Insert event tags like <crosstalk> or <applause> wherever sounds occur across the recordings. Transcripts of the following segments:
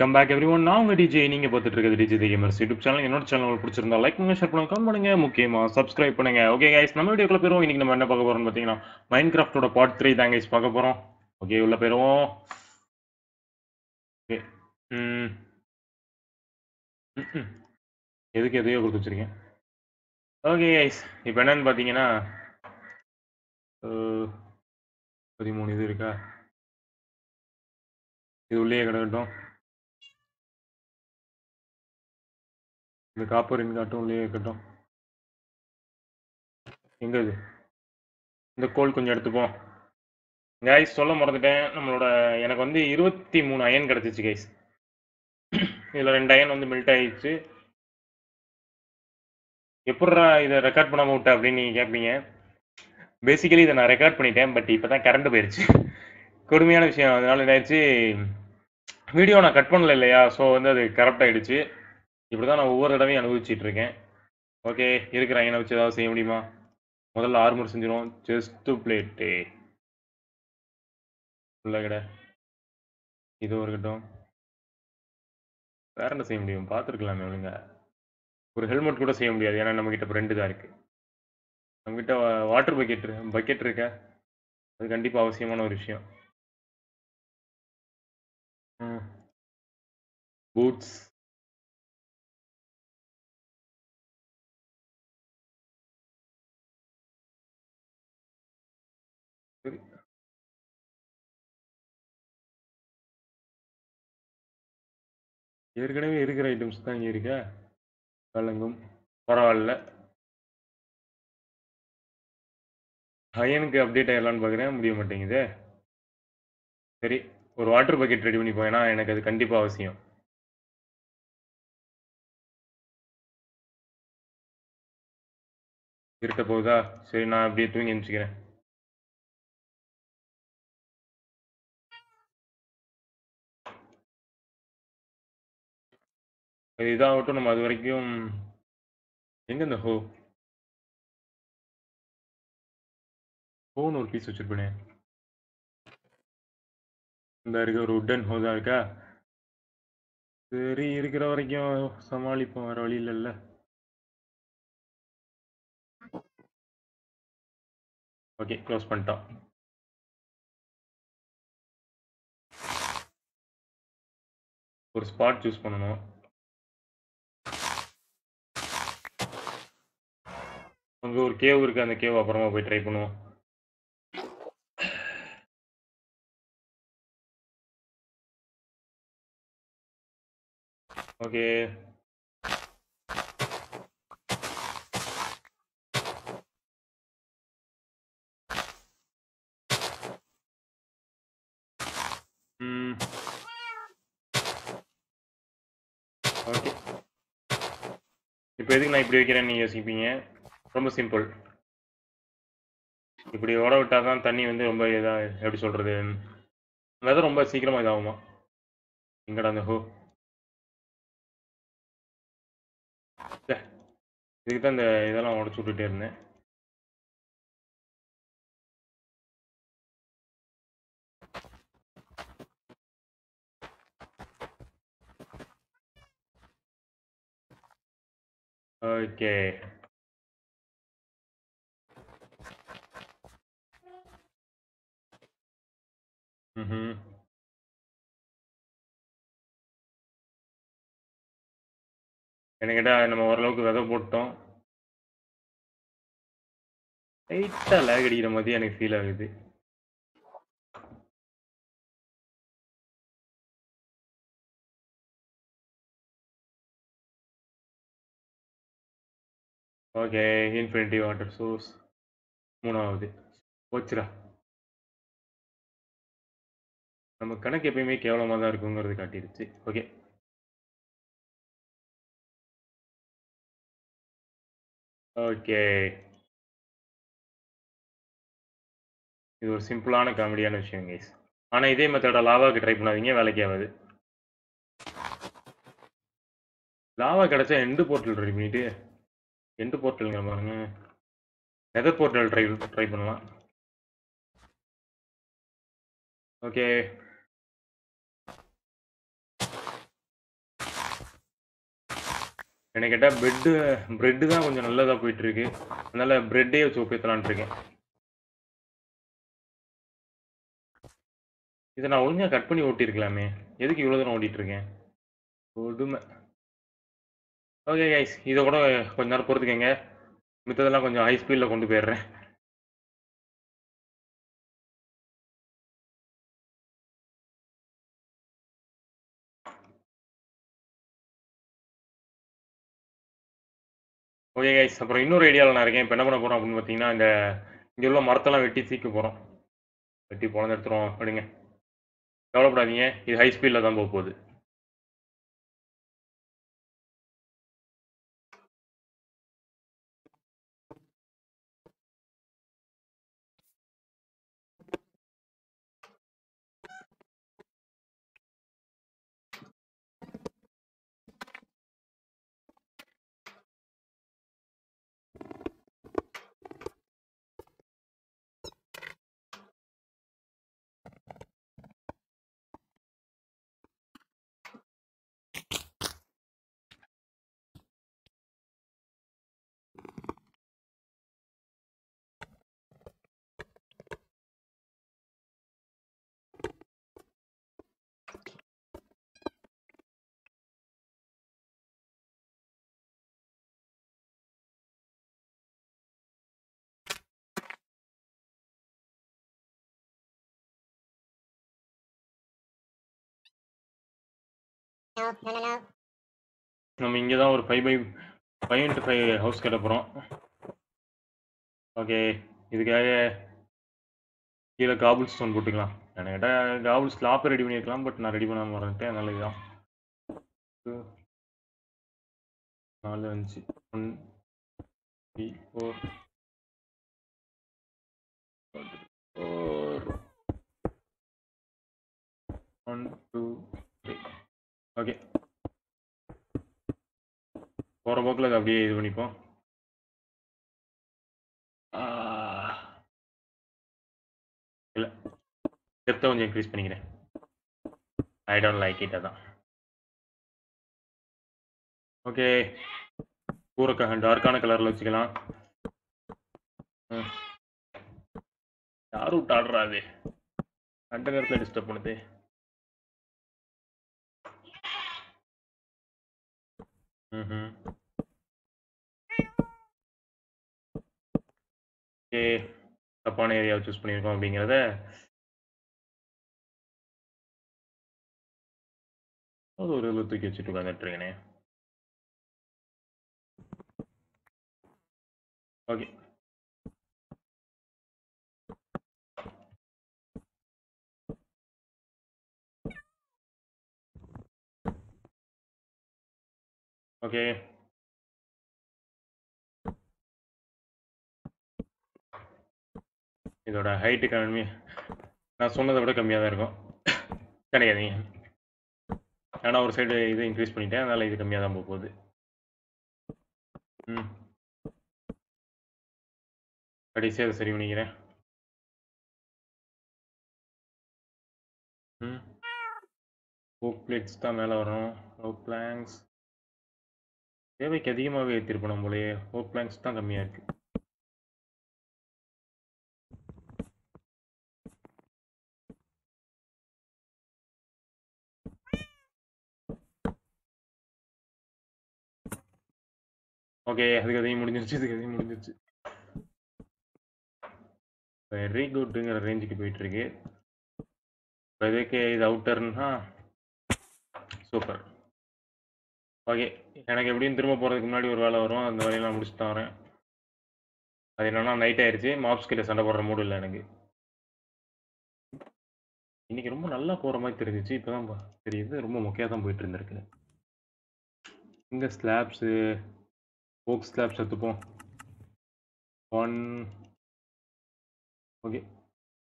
Welcome back every one நான் உங்கள் DJ நீங்கள் பார்த்துட்டு இருக்கிறது டிஜி கேமர்ஸ் யூடியூப் சேனல் என்னோட சேனல் பிடிச்சிருந்தா லைக் பண்ணுங்க ஷேர் பண்ணுங்க கமெண்ட் பண்ணுங்க முக்கியமாக சப்ஸ்கிரைப் பண்ணுங்க. ஓகே கைஸ் நம்ம வீடியோக்குள்ள போயிடுவோம் இன்னைக்கு நம்ம என்ன பார்க்க போறோம்னு பார்த்தீங்கன்னா மைண்ட் கிராஃப்டோட பார்ட் த்ரீ தான் கைஸ் பார்க்க போகிறோம் ஓகே உள்ள போயிடுவோம் ஓகே ம் எதுக்கு எதையோ கொடுத்து வச்சிருக்கேன் ஓகே கைஸ் இப்போ என்னன்னு பார்த்தீங்கன்னா பதிமூணு இது இருக்கா? இது உள்ளே கிடக்கட்டும். இந்த காப்பர் இன்காட்டும் உள்ளே இருக்கட்டும். எங்க இது? இந்த கோல் கொஞ்சம் எடுத்துப்போம் கைஸ் சொல்ல மறந்துட்டேன். நம்மளோட எனக்கு வந்து இருபத்தி மூணு அயன் கிடச்சிச்சு கைஸ் இதில் ரெண்டு அயன் வந்து மெல்ட் ஆயிடுச்சு. எப்பட்றா இதை ரெக்கார்ட் பண்ணாமல் விட்ட அப்படின்னு நீங்கள் கேட்பீங்க. பேசிக்கலி இதை நான் ரெக்கார்ட் பண்ணிட்டேன் பட் இப்போ தான் கரண்ட் போயிடுச்சு கொடுமையான விஷயம். அதனால என்னாச்சு வீடியோ நான் கட் பண்ணல இல்லையா? ஸோ வந்து அது கரெக்ட் ஆயிடுச்சு. இப்படி தான் நான் ஒவ்வொரு தடவையும் அனுபவிச்சுட்டு இருக்கேன். ஓகே இருக்கிற ஐயனை வச்சு ஏதாவது செய்ய முடியுமா? முதல்ல ஆர்மர் செஞ்சிடும் செஸ்ட் பிளேட்டு உள்ள கிட. இது இருக்கட்டும் வேற என்ன செய்ய முடியும்? பார்த்துருக்கலாமே ஒழுங்க. ஒரு ஹெல்மெட் கூட செய்ய முடியாது. ஏன்னா நம்மக்கிட்ட இப்போ ரெண்டு தான் இருக்கு. நம்மக்கிட்ட வாட்டர் பக்கெட் பக்கெட் இருக்க? அது கண்டிப்பாக அவசியமான ஒரு விஷயம். பூட்ஸ் ஏற்கனவே இருக்கிற ஐட்டம்ஸ் தான் இங்கே இருக்க? வழங்கும் பரவாயில்ல. ஹையனுக்கு அப்டேட் ஆகிடலான்னு பார்க்குறேன் முடிய மாட்டேங்குதே. சரி ஒரு வாட்டர் பக்கெட் ரெடி பண்ணி போயினா எனக்கு அது கண்டிப்பாக அவசியம். இருட்ட போகுதா? சரி நான் அப்படியே தூங்கி எழுந்துக்கிறேன் அது இதாகட்டும் நம்ம அது வரைக்கும் எங்க இந்த ஹோ ஹோன்னு ஒரு பீஸ் வச்சுருப்பேனே. இந்த இருக்க ஒரு உட்டன் ஹோ தான் இருக்கா? சரி இருக்கிற வரைக்கும் சமாளிப்போம் வேற வழி இல்லைல்ல. ஓகே க்ளோஸ் பண்ணிட்டோம். ஒரு ஸ்பாட் சூஸ் பண்ணணும். அங்க ஒரு கேவ் இருக்கு அந்த கேவ் அப்புறமா போய் ட்ரை பண்ணுவோம். ஓகே ம் ஓகே இப்போ எதுக்கு நான் இப்படி வைக்கிறேன்னு நீங்கள் யோசிப்பீங்க? ரொம்ப சிம்பிள் இப்படி ஓட விட்டால் தான் தண்ணி வந்து ரொம்ப இதாக எப்படி சொல்கிறது வெதர் ரொம்ப சீக்கிரமாக இதாகுமா? எங்கடா அந்த ஹோ? இதுக்கு தான் இந்த இதெல்லாம் உடச்சு விட்டுட்டே இருந்தேன். ஓகே. Mm-hmm. ம் என்கிட்ட நம்ம ஓரளவுக்கு விதை போட்டோம். லைட்டாக லேக் அடிக்கிற மாதிரி எனக்கு ஃபீல் ஆகுது. ஓகே இன்ஃபினிட்டி வாட்டர் சோர்ஸ் மூணாவது. போச்சுடா. நம்ம கணக்கு எப்பயுமே கேவலமாக தான் இருக்குங்கிறது காட்டிடுச்சு ஓகே ஓகே இது ஒரு சிம்பிளான காமெடியான விஷயம் கைஸ் ஆனால் இதே மெத்தட லாவாக்கு ட்ரை பண்ணாதீங்க வேலைக்கு ஆகாது. லாவா கிடைச்சா எண்டு போர்ட்டல் ட்ரை பண்ணிட்டு எண்டு போர்ட்டலுங்க பாருங்க. நெதர் போர்ட்டல் ட்ரை ட்ரை பண்ணலாம். ஓகே என்ன கேட்டால் பெட்டு பிரெட்டு தான் கொஞ்சம் நல்லதாக போயிட்டுருக்கு. அதனால் பிரெட்டே வச்சு ஒப்பித்தலான் இருக்கேன். இதை நான் ஒழுங்காக கட் பண்ணி ஓட்டியிருக்கலாமே. எதுக்கு இவ்வளோ தூரம் ஓட்டிகிட்ருக்கேன் இருக்கேன் கொடுமை. ஓகே கைஸ் இதை கூட கொஞ்ச நேரம் பொறுத்துக்கங்க. மித்ததெல்லாம் கொஞ்சம் ஹை ஸ்பீடில் கொண்டு போயிடுறேன். ஓகே கைஸ் அப்புறம் இன்னொரு ஐடியாவில் நான் இருக்கேன். இப்போ என்ன பண்ண போகிறோம் அப்படின்னு பார்த்தீங்கன்னா இந்த இங்கே உள்ள மரத்தெல்லாம் வெட்டி சீக்க போகிறோம் வெட்டி பொழந்து எடுத்துருவோம். அப்படிங்க. கவலைப்படாதீங்க. இது ஹை ஸ்பீடில் தான் போக போகுது. நம்ம இங்கே தான் ஒரு five by five into five house கட்ட போகிறோம் ஓகே இதுக்காக கீழே காபுல் ஸ்டோன் போட்டுக்கலாம். எனக்கு கேட்டால் காபுல் ஸ்லாப்பை ரெடி பண்ணியிருக்கலாம் பட் நான் ரெடி பண்ணாமல் வரேன்ட்டு அதனால இதுதான். நாலு அஞ்சு one three four four one two three okay போகிற போக்கில் அப்படியே இது பண்ணிப்போம். இல்லை. டெப்த்தை கொஞ்சம் இன்க்ரீஸ் பண்ணிக்கிறேன். ஐ டோன்ட் லைக் இட் அதான். ஓகே கூரை டார்க்கான கலரில் வச்சுக்கலாம். ம். விட்டு ஆடுறாது அந்த நேரத்தில் டிஸ்டர்ப் பண்ணுது. ம் ஓகே தப்பான ஏரியாவை சூஸ் பண்ணியிருக்கோம் அப்படிங்கிறத அது ஒரு இதில் தூக்கி வச்சுட்டு உட்காந்துட்டுருக்கேனே ஓகே ஓகே இதோட ஹைட்டு கம்மி. நான் சொன்னதை விட கம்மியாக தான் இருக்கும். கிடையாதுங்க. ஆனால் ஒரு சைடு இது இன்க்ரீஸ் பண்ணிட்டேன். அதனால் இது கம்மியாக தான் போக போகுது. ம். கடைசியாக அதை சரி பண்ணிக்கிறேன். ம். ஓக் பிளேட்ஸ் தான் மேலே வரும். ஓக் பிளாங்க்ஸ் தேவைக்கு அதிகமாகவே ஏற்றிருப்போம் நம்மளையே ஹோப் பிளாங்க்ஸ் தான் கம்மியாக இருக்குது ஓகே அதுக்கு அதையும் முடிஞ்சிருச்சு இதுக்கு அதையும் முடிஞ்சிருச்சு. வெரி குட்ங்கிற ரேஞ்சுக்கு போயிட்டு இருக்கு. இதுக்கு இது அவுட்டர்னா சூப்பர் ஓகே. எனக்கு எப்படியும் திரும்ப போகிறதுக்கு முன்னாடி ஒரு வேலை வரும். அந்த வேலையெல்லாம் முடிச்சுட்டு தான் வரேன். அது என்னன்னா நைட் ஆயிடுச்சு. மாப்ஸ் கிட்ட சண்டை போடுற மூடு இல்லை எனக்கு. இன்னைக்கு ரொம்ப நல்லா போகிற மாதிரி தெரிஞ்சிச்சு. இப்போ தான் தெரியுது. ரொம்ப மொக்கையாக தான் போயிட்டு இருந்திருக்கு. இங்கே ஸ்லாப்ஸு ஓக் ஸ்லாப்ஸ் எடுத்துப்போம். ஒன் ஓகே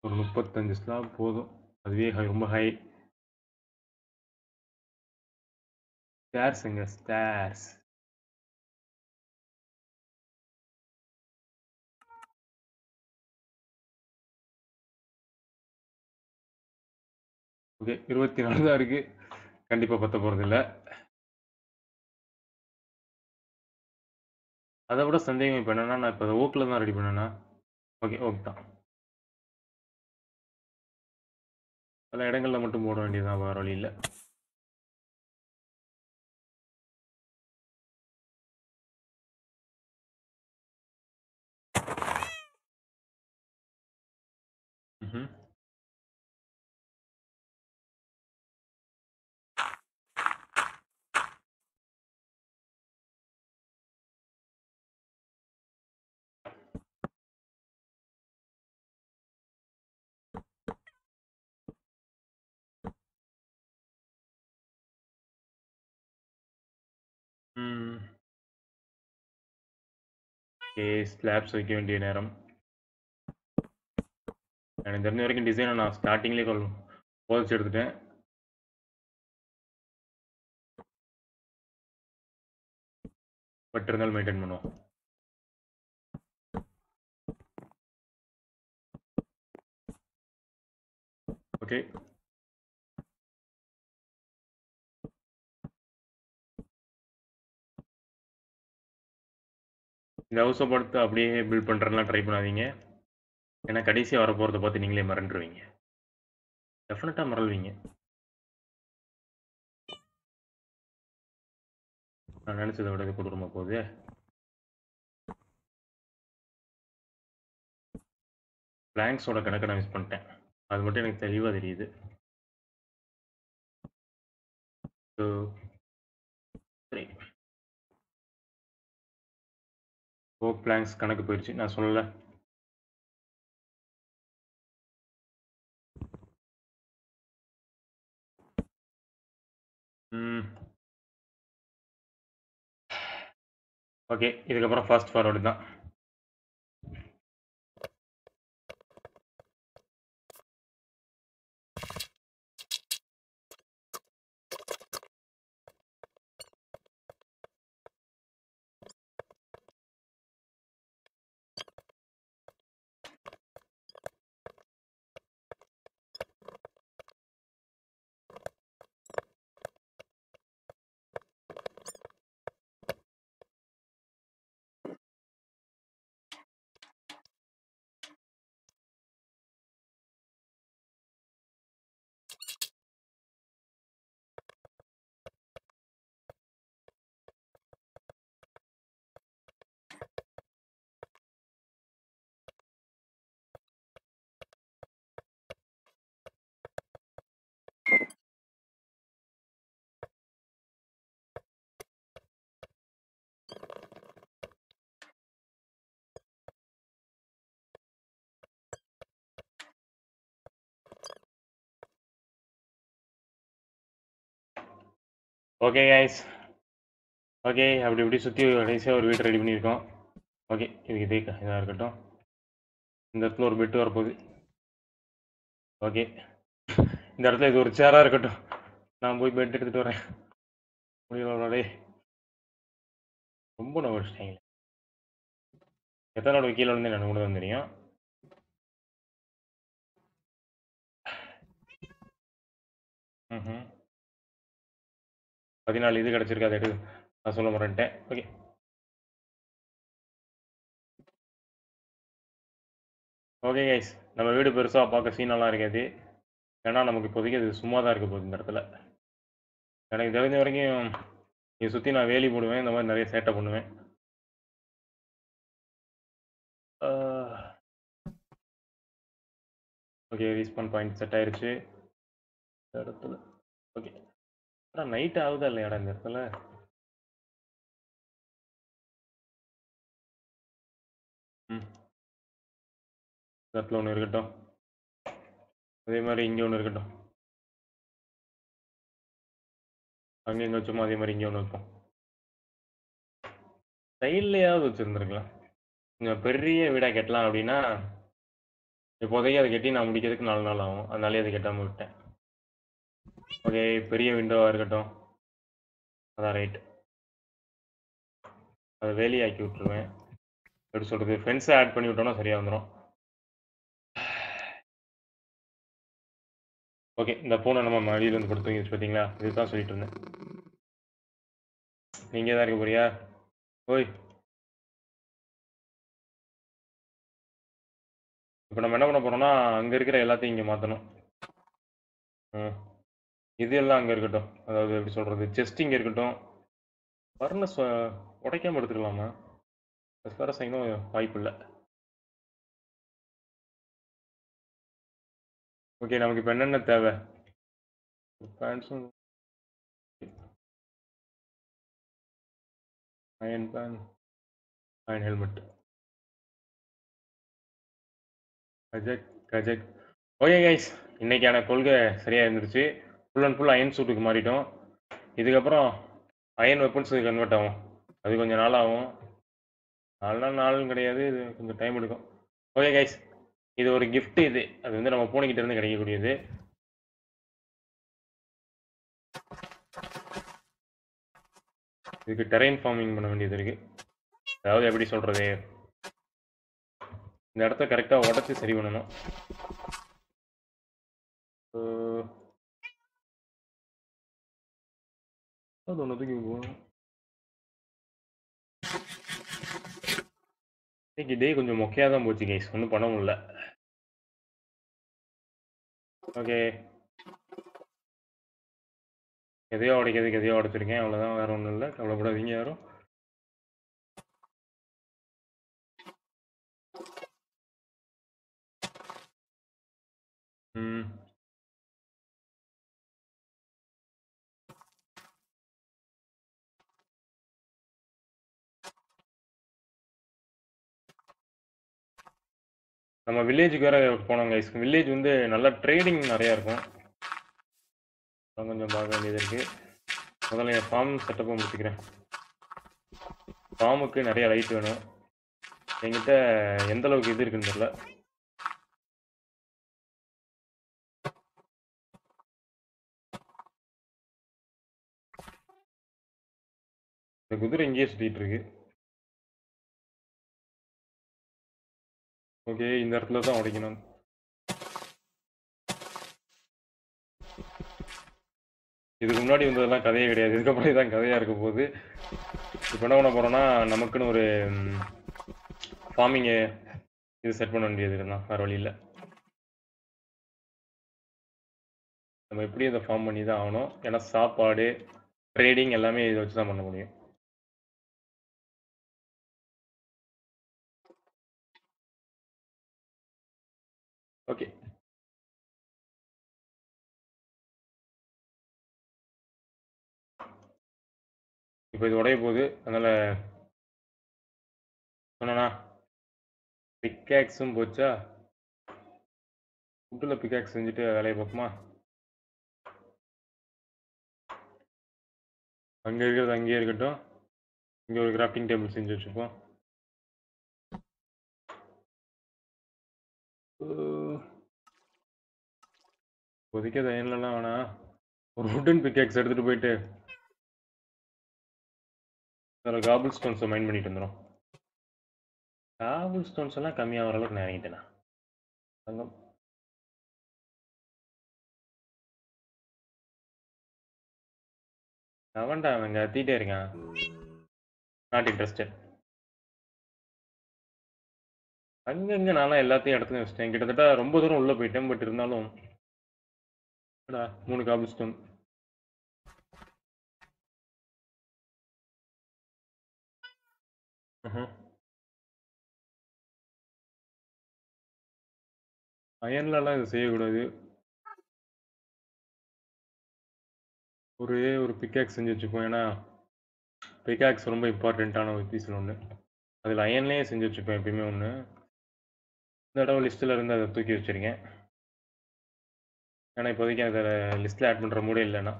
ஒரு முப்பத்தஞ்சு ஸ்லாப் போதும். அதுவே ரொம்ப ஹை ஸ்டேர்ஸ் எங்க ஸ்டேர்ஸ் ஓகே இருபத்தி நாலு தான் இருக்கு. கண்டிப்பாக பத்த போகிறது இல்லை. அதை விட சந்தேகம் இப்போ என்னன்னா, நான் இப்போ ஓக்ல தான் ரெடி பண்ணேன்னா ஓகே, ஓக் தான். சில இடங்களில் மட்டும் போட வேண்டியது வேறு வழி இல்லை. ம். ஓகே, ஸ்லாப்ஸ் வைக்க வேண்டிய நேரம். எனக்கு தெரிஞ்ச வரைக்கும் டிசைனை நான் ஸ்டார்டிங்லேயே கொள் போதிச்சு எடுத்துட்டேன். பட் இருந்தாலும் மெயின்டெயின் பண்ணுவோம். ஓகே. இந்த ஹவுஸ படுத்து அப்படியே பில்ட் பண்ணுறதுலாம் ட்ரை பண்ணாதீங்க. ஏன்னா கடைசியாக வரப்போகிறத பார்த்து நீங்களே மறந்துடுவீங்க டெஃபினட்டாக மறல்வீங்க. நான் நினச்சதை விட இது போகுது போகுதே! பிளாங்க்ஸோட கணக்கை நான் மிஸ் பண்ணிட்டேன். அது மட்டும் எனக்கு தெளிவாக தெரியுது. 2 3 ஓ பிளாங்க்ஸ் கணக்கு போயிடுச்சு நான் சொல்லல. ஓகே. இதுக்கப்புறம் ஃபாஸ்ட் ஃபார்வர்டு தான். Okay guys. ஓகே. அப்படி இப்படி சுற்றி கடைசியாக ஒரு வீடு ரெடி பண்ணியிருக்கோம். ஓகே. இது இதே இதாக இருக்கட்டும். இந்த இடத்துல ஒரு பெட்டு வரப்போகுது. ஓகே. இந்த இடத்துல இது ஒரு சேராக இருக்கட்டும். நான் போய் பெட் எடுத்துட்டு வரேன். முடியலடா ரொம்ப நோக வச்சுட்டாங்களே எத்தன தடவ கீழ விழுந்தேன்னு எனக்கு மட்டும் ம் தெரியும். 14 இது கிடச்சிருக்கு அத எடு. நான் சொல்ல முறேன்ட்டேன் ஓகே. Okay guys. நம்ம வீடு பெருசாக பார்க்க சீனெல்லாம் இருக்காது. ஏன்னா நமக்கு இப்போதைக்கு அது சும்மா தான் இருக்க போகுது இந்த இடத்துல. எனக்கு தெரிஞ்ச வரைக்கும் இதை சுற்றி நான் வேலி போடுவேன். இந்த மாதிரி நிறைய சேட்டை பண்ணுவேன். ஓகே. ரீஸ்பான் பாயிண்ட் செட் ஆயிடுச்சு இந்த இடத்துல ஓகே. ஆனா நைட் ஆகுதா இல்லையாடா இந்த இடத்துல? ம். இந்த இடத்துல ஒன்று இருக்கட்டும். அதே மாதிரி இங்கே ஒன்று இருக்கட்டும். அங்கே எங்கே வச்சோமோ அதே மாதிரி இங்கே ஒன்று வைப்போம். சைட்லேயாவது வச்சுருந்துருக்கலாம் கொஞ்சம் பெரிய வீடாக கட்டலாம் அப்படின்னா இப்போதைக்கு அதை கட்டி நான் முடிக்கிறதுக்கு நாலு நாள் ஆகும். அதனாலயே அதை கட்டாமல் விட்டேன். ஓகே பெரிய விண்டோவாக இருக்கட்டும். அதான் ரைட் அதை வேலையாக்கி விட்டுருவேன். எப்படி சொல்கிறது ஃப்ரெண்ட்ஸை ஆட் பண்ணி விட்டோம்னா சரியாக வந்துடும் ஓகே இந்த பூனை நம்ம மடியிலேருந்து கொடுத்து தூங்கிச்சு பார்த்தீங்களா இதுதான் சொல்லிட்டு இருந்தேன். நீங்கள் தான் இருக்க போறியா? ஓய். இப்போ நம்ம என்ன பண்ண போகிறோம்னா அங்கே இருக்கிற எல்லாத்தையும் இங்கே மாற்றணும் ம். இது எல்லாம் அங்கே இருக்கட்டும். அதாவது எப்படி சொல்கிறது செஸ்ட் இங்கே இருக்கட்டும். பர்னஸ் உடைக்காம எடுத்துக்கலாமா? எஸ்பாரஸ் இன்னும் வாய்ப்பு இல்லை. ஓகே நமக்கு இப்போ என்னென்ன தேவை? பேண்ட்ஸும் அயன் பேன் அயன் ஹெல்மெட் கஜக் கஜக். ஓகே கைஸ் இன்னைக்கான கொள்கை சரியாக இருந்துருச்சு. ஃபுல் அண்ட் ஃபுல் அயன் சூட்டுக்கு மாறிட்டோம். இதுக்கப்புறம் அயன் வெப்பன்ஸுக்கு கன்வெர்ட் ஆகும். அது கொஞ்சம் நாள் ஆகும். நாலு நாள் நாளும் கிடையாது. இது கொஞ்சம் டைம் எடுக்கும். ஓகே கைஸ் இது ஒரு கிஃப்ட் இது. அது வந்து நம்ம பூனைக்கிட்ட இருந்து கிடைக்கக்கூடியது. இதுக்கு டெரைன் ஃபார்மிங் பண்ண வேண்டியது இருக்கு. அதாவது எப்படி சொல்றது? இந்த இடத்த கரெக்டாக உடச்சி சரி பண்ணணும். அது ஒன்று தூக்கி போகணும் இன்னைக்கு டே கொஞ்சம் மொக்கையாக தான் போச்சு கைஸ் ஒன்றும் பண்ண முடியல ஓகே எதையோ உடைக்கிறதுக்கு எதையோ உடைச்சிருக்கேன் அவ்வளோதான் வேறு ஒன்றும் இல்லை கவலைப்படாதீங்க யாரும் ம் நம்ம வில்லேஜுக்கு வேற போனோம் கைஸ் வில்லேஜ் வந்து நல்லா ட்ரேடிங் நிறையா இருக்கும். கொஞ்சம் பார்க்க வேண்டியது இருக்கு. முதல்ல என் ஃபார்ம் செட்டப்பை முடிச்சுக்கிறேன். ஃபார்முக்கு நிறைய லைட் வேணும். என்கிட்ட எந்த அளவுக்கு இது இருக்குன்னு தெரியல. இந்த குதிரை இங்கேயே சுத்திட்டு இருக்கு. ஓகே இந்த இடத்துல தான் உடைக்கணும். இதுக்கு முன்னாடி வந்ததெல்லாம் கதையே கிடையாது. இதுக்கப்புறம் இதான் கதையாக இருக்க போகுது இப்போ என்ன பண்ண போகிறோன்னா நமக்குன்னு ஒரு ஃபார்மிங்கு இது செட் பண்ண வேண்டியது இருந்தா வேறு வழியில் நம்ம எப்படி இதை ஃபார்ம் பண்ணி தான் ஆகணும்? ஏன்னா சாப்பாடு ட்ரேடிங் எல்லாமே இதை வச்சு தான் பண்ண முடியும். இப்போ இது உடைய போகுது அதனால சொன்னா பிக்கேக்ஸும் போச்சா? ஃபுட்டில் பிக்கேக்ஸ் செஞ்சுட்டு வேலையை பார்ப்போமா? அங்கே இருக்கிறது அங்கேயே இருக்கட்டும். இங்கே ஒரு கிராஃப்டிங் டேபிள் செஞ்சு வச்சுப்போம் இப்போதைக்கு அது வேணாம். ஒரு வுட்டன் பிக்கேக்ஸ் எடுத்துகிட்டு போயிட்டு அதில் காபிள் ஸ்டோன்ஸை மைண்ட் பண்ணிட்டு வந்துடும் காபிள் ஸ்டோன்ஸ் எல்லாம் கம்மியாகிற அளவுக்கு நான் இறங்கிட்டேண்ணா தங்கம் அவன்டா அவன் கத்திட்டே இருக்கான். நாட் இன்ட்ரெஸ்டட் அங்கங்க நான்லாம் எல்லாத்தையும் இடத்துலையும் வச்சிட்டேன். கிட்டத்தட்ட ரொம்ப தூரம் உள்ள போயிட்டேன். பட் இருந்தாலும் மூணு காபிள் ஸ்டோன் அயன்லலாம் இது செய்யக்கூடாது ஒரே ஒரு பிக்காக்ஸ் செஞ்சு வச்சுப்போம் ஏன்னா பிக்காக்ஸ் ரொம்ப இம்பார்ட்டண்ட்டான ஒரு பீஸில் ஒன்று அதில் அயன்லேயே செஞ்சு வச்சுப்பேன் எப்பயுமே ஒன்று இந்த தடவை லிஸ்ட்டில் இருந்து அதை தூக்கி வச்சுருக்கேன். ஏன்னா இப்போதைக்கு அதை லிஸ்ட்டில் ஆட் பண்ணுற மூடே இல்லைன்னா.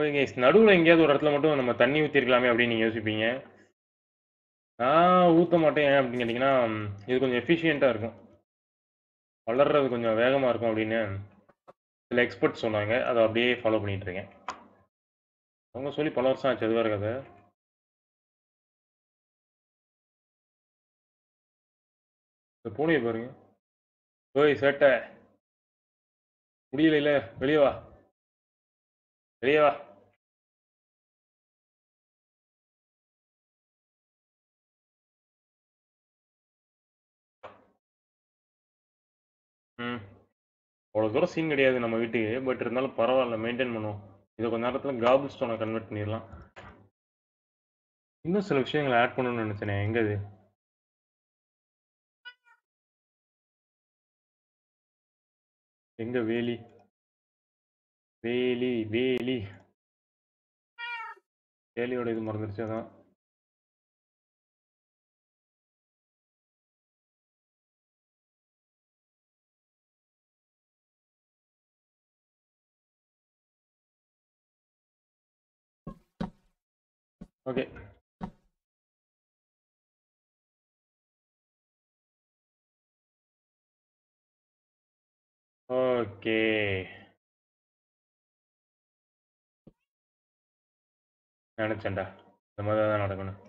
ஓகே நடுவில் எங்கேயாவது ஒரு இடத்துல மட்டும் நம்ம தண்ணி ஊற்றிருக்கலாமே அப்படின்னு நீங்கள் யோசிப்பீங்க. நான் ஊற்ற மாட்டேன் ஏன் அப்படின்னு கேட்டிங்கன்னா இது கொஞ்சம் எஃபிஷியண்ட்டாக இருக்கும். வளர்றது கொஞ்சம் வேகமாக இருக்கும் அப்படின்னு சில எக்ஸ்பர்ட்ஸ் சொன்னாங்க. அதை அப்படியே ஃபாலோ பண்ணிகிட்டு இருக்கேன். அவங்க சொல்லி பல வருஷம் ஆச்சு அது இருக்காது கதை. இந்த பூனையை பாருங்க. ஓய் சேட்டை. முடியல இல்ல வெளியே வா. வெளியே வா. ம். அவ்வளோ தூரம் சீன் கிடையாது நம்ம வீட்டுக்கு. பட் இருந்தாலும் பரவால்ல மெயின்டெயின் பண்ணுவோம். இத கொஞ்ச நேரத்துல காபிள் ஸ்டோனா கன்வெர்ட் பண்ணிடலாம் இன்னும் சில விஷயங்கள ஆட் பண்ணணும்னு நெனச்சேனே. எங்க அது? எங்க வேலி? வேலி, வேலி. வேலியோட இது மறந்துருச்சு அதான். ஓகே. ஓகே. நினச்சேன்டா இந்த மாதிரி தான் நடக்கணும்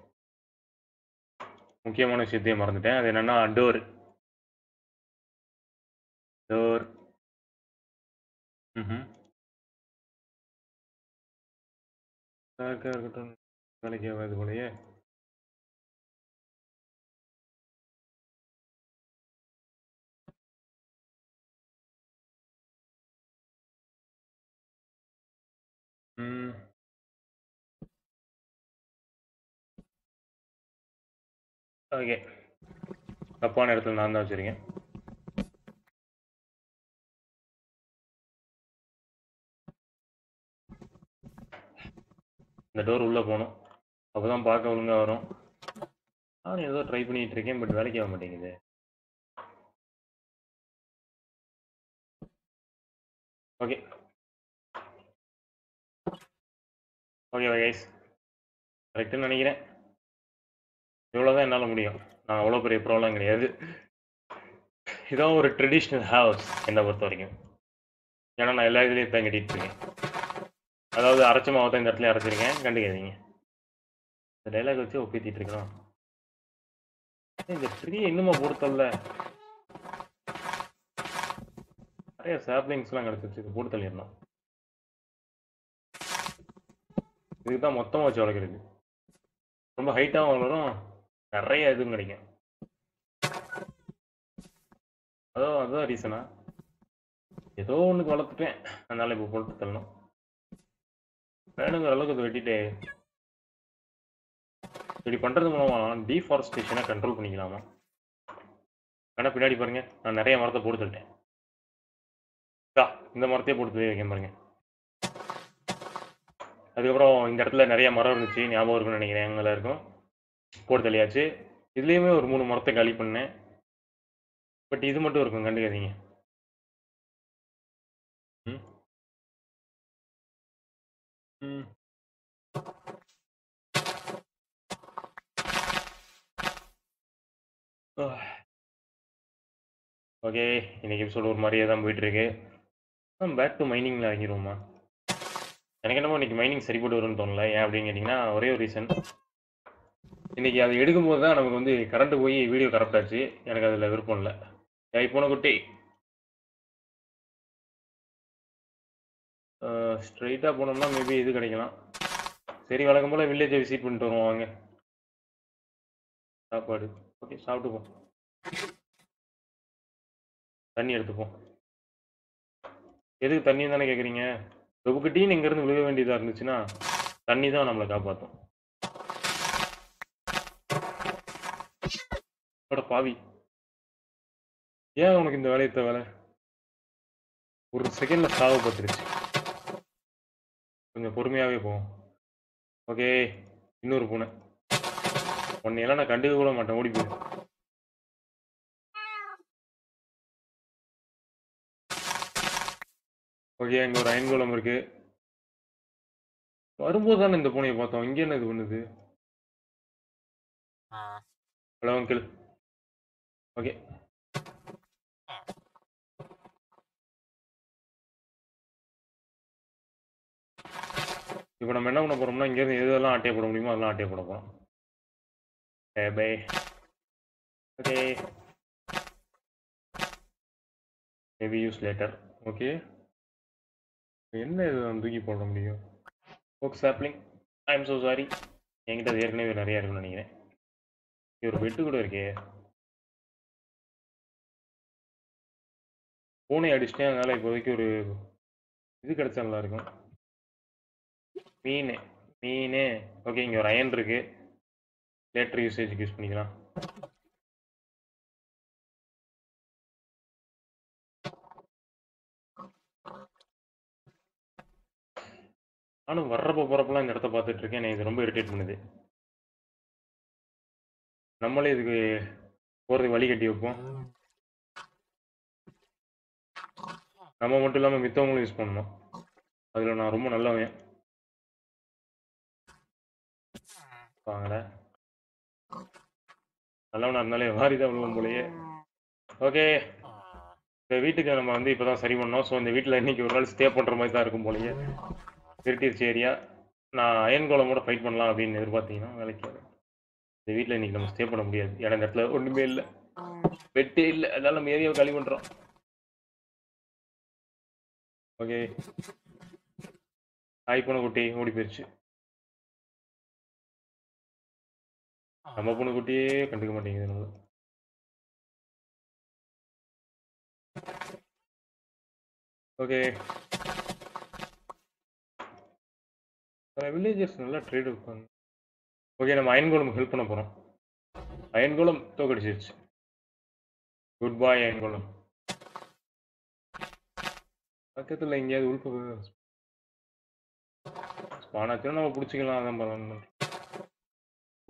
முக்கியமான விஷயத்தையும் மறந்துட்டேன். அது என்னன்னா டோர். டோர். ம்ஹ்ம். இருக்கட்டும். வேலைக்கு ஆகாது போலயே. ம். ஓகே. தப்பான இடத்துல நான் தான் வச்சிருக்கேன். இந்த டோர் உள்ள அப்போ தான் பார்க்க ஒழுங்காக வரும். நானும் ஏதோ ட்ரை பண்ணிட்டு இருக்கேன். பட் வேலைக்கு ஆக மாட்டேங்குது. ஓகே. ஓகேவா கைஸ்? நினைக்கிறேன் இவ்வளோ தான் என்னால் முடியும். நான் அவ்வளோ பெரிய ப்ராப்ளம் கிடையாது. இதான் ஒரு ட்ரெடிஷனல் ஹவுஸ் பொறுத்த வரைக்கும் ஏன்னா நான் எல்லா இதுலேயும் தான் கட்டிகிட்டு இருக்கேன். அதாவது அரைச்ச மாவ தான் இந்த இடத்துல அரைச்சிருக்கேன். கண்டுக்காதீங்க. இந்த டைலாக் வச்சு ஒப்பேத்திட்டு இருக்கணும். இந்த ட்ரீய இன்னுமா போட்டு நிறைய நெறைய சாப்லிங்ஸ்லாம் கிடைச்சிருச்சு. போட்டு தள்ளிடணும் இதுக்கு தான் மொத்தமா வச்சு வளர்க்குறது. ரொம்ப ஹைட்டாகவும் வளரும். நிறைய இதுவும் கிடைக்கும். அதான் அதுதான் ரீசனா? ஏதோ ஒன்றுக்கு வளர்த்துட்டேன். அதனால இப்போ போட்டு தள்ளணும். வேணுங்கிற அளவுக்கு இத வெட்டிட்டு இப்படி பண்ணுறது மூலமாக டீஃபாரஸ்டேஷனை கண்ட்ரோல் பண்ணிக்கலாமா? ஆனால் பின்னாடி பாருங்கள் நான் நிறைய மரத்தை போட்டு தள்ளிட்டேன். இந்த மரத்தையே போட்டு தள்ளி வைக்கிறேன் பாருங்க. அதுக்கப்புறம் இந்த இடத்துல நிறைய மரம் இருந்துச்சு. ஞாபகம் இருக்குன்னு நினைக்கிறேன் உங்க இருக்கும் போட்டு தள்ளியாச்சு. இதுலேயுமே ஒரு மூணு மரத்தை காலி பண்ணேன். பட் இது மட்டும் இருக்கும். கண்டுக்காதீங்க. ம். ம். ஓகே. இன்னைக்கு எபிசோட் ஒரு மாரியே தான் போயிட்டு இருக்கு. பேக் டூ மைனிங்ல இறங்கிருவோமா? எனக்கு என்னமோ இன்னைக்கு மைனிங் சரிப்பட்டு வரும்னு தோணல. ஏன் அப்படின்னு கேட்டீங்கன்னா, ஒரே ஒரு ரீசன். இன்னைக்கு அத எடுக்கும்போது தான் நமக்கு வந்து கரண்ட் போய் வீடியோ கரப்ட் ஆச்சு. எனக்கு அதுல விருப்பம் இல்ல. ஏய் பூனைக்குட்டி. ஆ ஸ்ட்ரெயிட்டாக போனோம்னா மேபி இது கிடைக்கலாம். சரி வழக்கம் போல வில்லேஜ விசிட் பண்ணிட்டு வருவோம் வாங்க. சாப்பாடு. ஓகே சாப்பிட்டுப்போம். தண்ணி எடுத்துப்போம். எதுக்கு தண்ணி தானே கேட்குறீங்க? தொபுக்கிட்டின்னு இங்கேருந்து விழுக வேண்டியதாக இருந்துச்சுன்னா, தண்ணி தான் நம்மளை காப்பாற்றும் அட பாவி! ஏன் உனக்கு இந்த வேலையை தேவை ஒரு செகண்ட்ல சாவு பார்த்துருச்சு கொஞ்சம் பொறுமையாகவே போவோம். ஓகே. இன்னொரு பூனை. உன்னையெல்லாம் நான் கண்டுக்க கூட மாட்டேன். ஓடி போயிரு. ஓகே. அங்க ஒரு அயன் கோலம் இருக்கு. வரும்போது தானே இந்த பூனைய பார்த்தோம். இங்க என்ன இது பண்ணுது? Hello uncle. ஓகே. இப்ப நம்ம என்ன பண்ண போறோம்னா, இங்கேருந்து எதெல்லாம் ஆட்டைய போட முடியுமோ அதெல்லாம் ஆட்டைய போட போறோம். Bye bye. Okay. Maybe use later. Okay. என்ன இது தூக்கி போட முடியும்? Oak sapling I am so sorry. என்கிட்ட அது ஏற்கனவே நிறையா இருக்குன்னு நினைக்கிறேன் ஒரு பெட்டு கூட இருக்கே! பூனை அடிச்சுட்டேன் அதனால இப்போதைக்கு ஒரு இது கிடைச்சா நல்லா இருக்கும் மீன் மீன் ஓகே இங்கே ஒரு அயன் இருக்குது லேட்டர் யூசேஜுக்கு யூஸ் பண்ணிக்கலாம். நானும் வர்றப்ப போகிறப்பெல்லாம் இந்த இடத்த பார்த்துட்டு இருக்கேன். எனக்கு இது ரொம்ப இரிட்டேட் பண்ணுது. நம்மளே இதுக்கு போகிறதுக்கு வழி கட்டி வைப்போம். நம்ம மட்டும் இல்லாமல் மித்தவங்களும் யூஸ் பண்ணணும். அதில் நான் ரொம்ப நல்லவன். வாங்கடா நல்லவனா இருந்தாலே வாரி தான் விழுவோம் போலயே. ஓகே இந்த வீட்டுக்கு நம்ம வந்து இப்போ தான் சரி பண்ணோம். ஸோ இந்த வீட்டில் இன்னைக்கு ஒரு நாள் ஸ்டே பண்ணுற மாதிரி தான் இருக்கும் போலயே. இருட்டிருச்சு ஏரியா நான் அயன் கோலமோட ஃபைட் பண்ணலாம் அப்படின்னு எதிர்பார்த்தீங்கன்னா வேலைக்கு. இந்த வீட்டில் இன்னைக்கு நம்ம ஸ்டே பண்ண முடியாது. ஏன்னா இந்த இடத்துல ஒன்றுமே இல்லை. பெட்டே இல்லை. அதனால நம்ம ஏரியாவை காலி பண்ணுறோம் ஓகே ஹாய் <laughs> பூனை குட்டி ஓடி போயிடுச்சு நம்ம பூனை குட்டியே கண்டுக்க மாட்டேங்குது நம்ம ஓகே. வில்லேஜர்ஸ் நல்லா ட்ரேட் இருப்பாங்க ஓகே நம்ம அயன்கோலம் ஹெல்ப் பண்ண போகிறோம் அயன்கோலம் தோக்கடிச்சிருச்சு. குட் பாய் அயன்கோலம் பக்கத்தில் எங்கேயாவது உள்பு ஸ்பானாச்சும் நம்ம பிடிச்சிக்கலாம் அதான் பண்ணணும்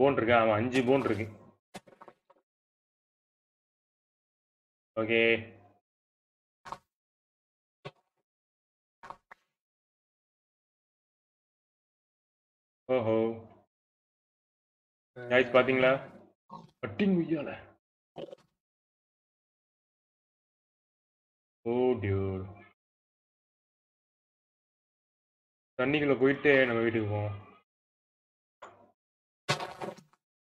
போன் இருக்கு. ஆமாம் அஞ்சு போன் இருக்கு. ஓகே ஓஹோ. கைஸ் பாத்தீங்களா? பட்டிங் உய்யால ஓ டியூட் தண்ணிக்குள்ள போயிட்டு நம்ம வீட்டுக்கு போவோம்.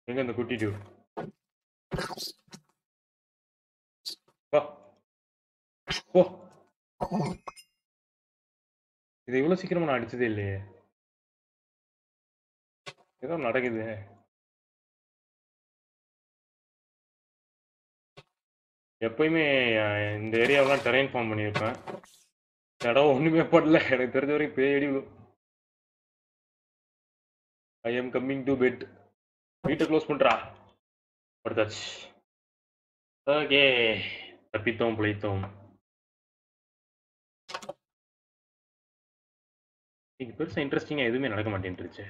எங்க இந்த குட்டி டியூட் வா. போ. இது இவ்வளவு சீக்கிரமா நான் அடிச்சதே இல்லையே. ஏதோ நடக்குது. எப்பயுமே இந்த ஏரியாவெல்லாம் டெரைன் ஃபார்ம் பண்ணியிருப்பேன். இடம் ஒண்ணுமே படல. எனக்கு தெரிஞ்ச வரைக்கும் பேய் அடி I am coming to bed வீட்டை க்ளோஸ் பண்ணுறா படுத்தாச்சு. ஓகே. தப்பித்தோம் பிழைத்தோம். இது பெருசாக இன்ட்ரெஸ்டிங்காக எதுவுமே நடக்க மாட்டேன்ருச்சு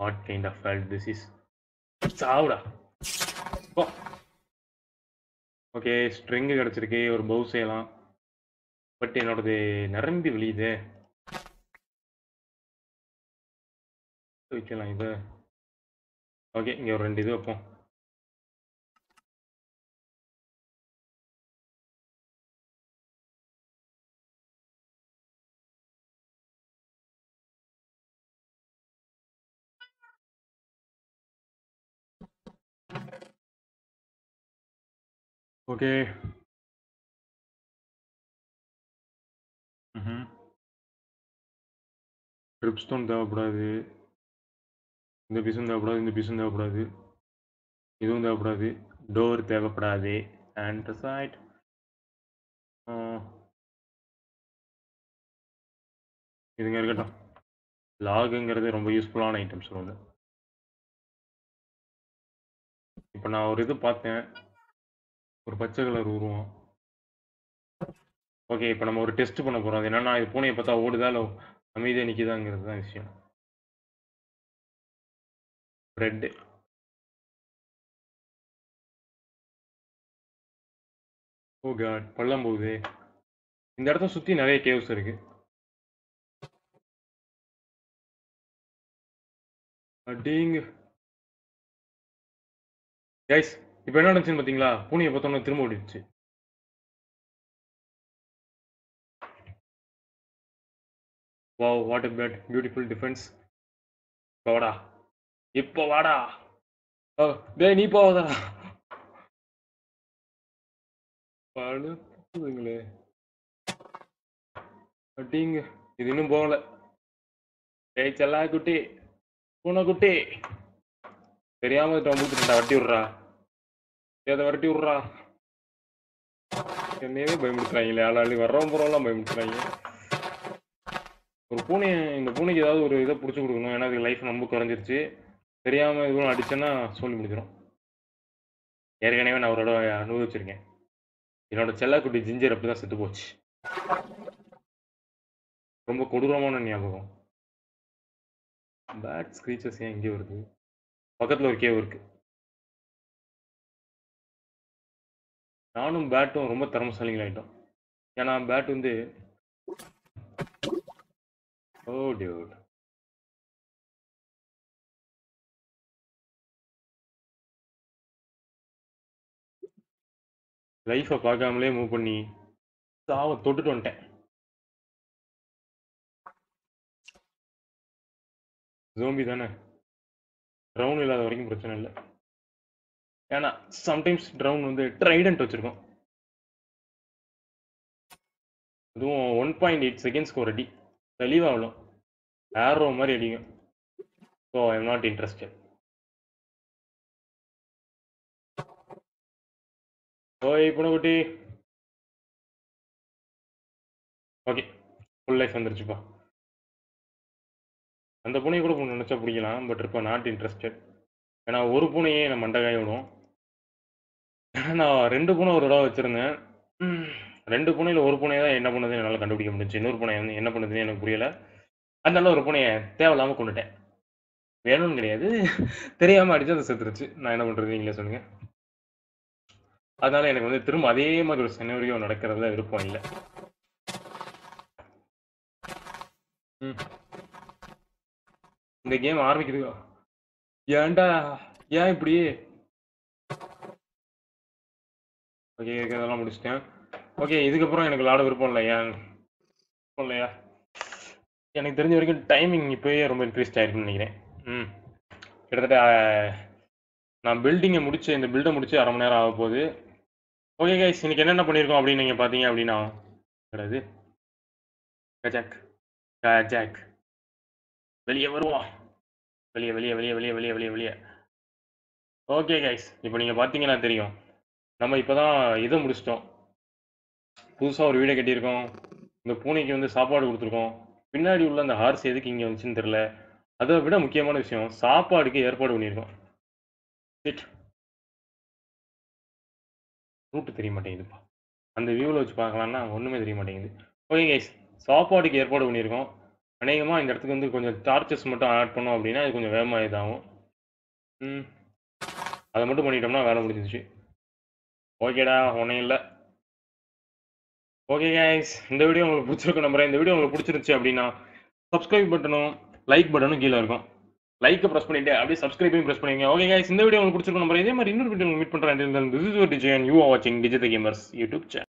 what kind of failed this is சாவுடா. ஓகே ஸ்ட்ரிங்கு கிடச்சிருக்கு ஒரு பவு செய்யலாம். பட் என்னோடது நிரம்பி வெளியுது வைக்கலாம் இதை. ஓகே இங்கே ஒரு ரெண்டு இது வைப்போம் ஓகே ம் ட்ரிப்ஸ்டோன் தேவைப்படாது இந்த பீஸும் தேவைப்படாது இந்த பீஸும் தேவைப்படாது. இதுவும் தேவைப்படாது. டோர் தேவைப்படாது. அண்ட் சைட் இதுங்க இருக்கட்டும். லாகுங்கிறது ரொம்ப யூஸ்ஃபுல்லான ஐட்டம்ஸ் ஒன்று இப்போ நான் ஒரு இது பார்த்தேன். ஒரு பச்சை கலர் உருவம். ஓகே இப்போ நம்ம ஒரு டெஸ்ட் பண்ண போகிறோம் அது என்னன்னா இது பூனையை பார்த்தா ஓடுதா இல்லை அமைதியாக நிற்கிதாங்கிறது தான் விஷயம். ரெட்டு ஓ oh காட் பள்ளம் போகுது இந்த இடத்த சுற்றி நிறைய கேவ்ஸ் இருக்கு. அடிங்க. கைஸ் இப்போ என்ன நடந்துச்சுன்னு பார்த்தீங்களா பூனையை பார்த்தோன்னே திரும்ப ஓடிடுச்சு. Wow what a bad beautiful defence வாடா. இப்போ வாடா. ஓ டேய் நீ போவாதா பழுத்துங்களே அட்டிங்க இது இன்னும் போகல. டேய் செல்லா குட்டி. பூனை குட்டி. தெரியாம வந்துட்டு வட்டி விட்றா. அதை வரட்டி விட்றா. என்னையவே பயமுடுத்துறாங்களே ஆளாளி வர்றவன் போறவெல்லாம் பயமுடுத்துறாங்க ஒரு பூனை இந்த பூனைக்கு ஏதாவது ஒரு இதை பிடிச்சி கொடுக்கணும். ஏன்னா அதுக்கு லைஃப் ரொம்ப குறைஞ்சிருச்சு. தெரியாம எதுவும் அடிச்சேன்னா சொல்லி முடிஞ்சிடும் ஏற்கனவே நான் அவரோட அனுபவிச்சிருக்கேன். என்னோட செல்லாக்குட்டி ஜிஞ்சர் அப்படிதான் செத்து போச்சு. ரொம்ப கொடூரமான ஞாபகம். பேட் ஸ்க்ரீச்சஸ் ஏன் இங்கே வருது? பக்கத்தில் ஒரு கேவ் இருக்கு. நானும் பேட்டும் ரொம்ப திறமசாலிகளாயிட்டோம் ஏன்னா பேட் வந்து oh ஓ டியூட் லைஃப்பை பார்க்காமலே மூவ் பண்ணி சாவை தொட்டுட்டு வந்துட்டேன். ஜோம்பி தானே? ட்ரவுன் இல்லாத வரைக்கும் பிரச்சனை இல்லை. ஏன்னா சம்டைம்ஸ் ட்ரவுன் வந்து ட்ரைடன்ட் வச்சுருக்கோம். அதுவும் ஒன் பாயிண்ட் எயிட் செகண்ட்ஸ்க்கு ஒரு அடி. தெளிவாகலும் ஏரோ மாதிரி அடிக்கும். So I am not interested ஓய் புனகுட்டி. ஓகே ஃபுல் லைஃப் வந்துருச்சுப்பா. அந்த பூனையை கூட கொஞ்சம் நினச்சா பிடிக்கலாம் பட் இப்போ நாட் இன்ட்ரெஸ்டட் ஏன்னா ஒரு பூனையே நான் மண்டகாய் விடும். நான் ரெண்டு பூனை ஒரு தடவை வச்சுருந்தேன். ரெண்டு பூனையில் ஒரு பூனையை தான் என்ன பண்ணுதுன்னு என்னால் கண்டுபிடிக்க முடிஞ்சு இன்னொரு பூனை வந்து என்ன பண்ணுதுன்னு எனக்கு புரியல. அதனால ஒரு பூனையை தேவையில்லாமல் கொண்டுட்டேன். வேணும்னு கிடையாது. தெரியாமல் அடித்து அதை செத்துருச்சு. நான் என்ன பண்ணுறது நீங்களே சொல்லுங்கள் அதனால எனக்கு வந்து திரும்ப அதே மாதிரி ஒரு செனரியோ நடக்கிறதுல விருப்பம் இல்லை. ம். இந்த கேம் ஆரம்பிக்குது ஏன்டா ஏன் இப்படி? ஓகே இதெல்லாம் முடிச்சிட்டேன். ஓகே இதுக்கப்புறம் எனக்கு விளாட விருப்பம் இல்லை ஏன்? விருப்பம் இல்லையா? எனக்கு தெரிஞ்ச வரைக்கும் டைமிங் இப்போயே ரொம்ப இன்க்ரீஸ் ஆயிருக்குன்னு நினைக்கிறேன். ம். கிட்டத்தட்ட நான் பில்டிங்கை முடிச்சு இந்த பில்டை முடிச்சு அரை மணி நேரம் ஆக போகுது ஓகே கைஸ் இன்னைக்கு என்னென்ன பண்ணியிருக்கோம் அப்படின்னு நீங்கள் பார்த்தீங்க அப்படின்னா கிடையாது கஜாக். கஜாக். வெளியே வருவோம் வெளியே வெளியே வெளியே வெளியே வெளியே வெளியே வெளியே. ஓகே கைஸ் இப்போ நீங்கள் பார்த்தீங்கன்னா தெரியும். நம்ம இப்போ தான் இதை முடிச்சிட்டோம். புதுசாக ஒரு வீடை கட்டியிருக்கோம். இந்த பூனைக்கு வந்து சாப்பாடு கொடுத்துருக்கோம். பின்னாடி உள்ள அந்த ஹார்ஸ் எதுக்கு இங்கே வந்துச்சுன்னு தெரில அதை விட முக்கியமான விஷயம் சாப்பாடுக்கு ஏற்பாடு பண்ணியிருக்கோம். சிட் ரூட்டு தெரிய மாட்டேங்குதுப்பா. அந்த வியூவில் வச்சு பார்க்கலான்னா ஒன்றுமே தெரிய மாட்டேங்குது. ஓகே கைஸ் சாப்பாடுக்கு ஏற்பாடு பண்ணியிருக்கோம். அநேகமாக இந்த இடத்துக்கு வந்து கொஞ்சம் டார்ச்சஸ் மட்டும் ஆட் பண்ணோம் அப்படின்னா அது கொஞ்சம் வேகமாக இதாகும் ம். அதை மட்டும் பண்ணிட்டோம்னா வேலை முடிஞ்சிச்சு ஓகேடா ஒன்றும் இல்லை. ஓகே கைஸ் இந்த வீடியோ உங்களுக்கு பிடிச்சிருக்கும் நம்புறேன். இந்த வீடியோ உங்களுக்கு பிடிச்சிருந்துச்சு அப்படின்னா சப்ஸ்கிரைப் பட்டனும் லைக் பட்டனும் கீழே இருக்கும். லைக் ப்ரெஸ் பண்ணிட்டு அப்படியே சப்ஸ்கிரைபையும் ப்ரெஸ் பண்ணிங்க ஓகே கைஸ் இந்த வீடியோ உங்களுக்கு பிடிச்சிருக்கும் நம்புறேன். இதே மாதிரி இன்னொரு வீடியோ மீட் பண்ணுறேன் திஸ் இஸ் டிஜே யூ வாட்சிங் டிஜிட்டல் கேமர்ஸ் யூடியூப் சேனல்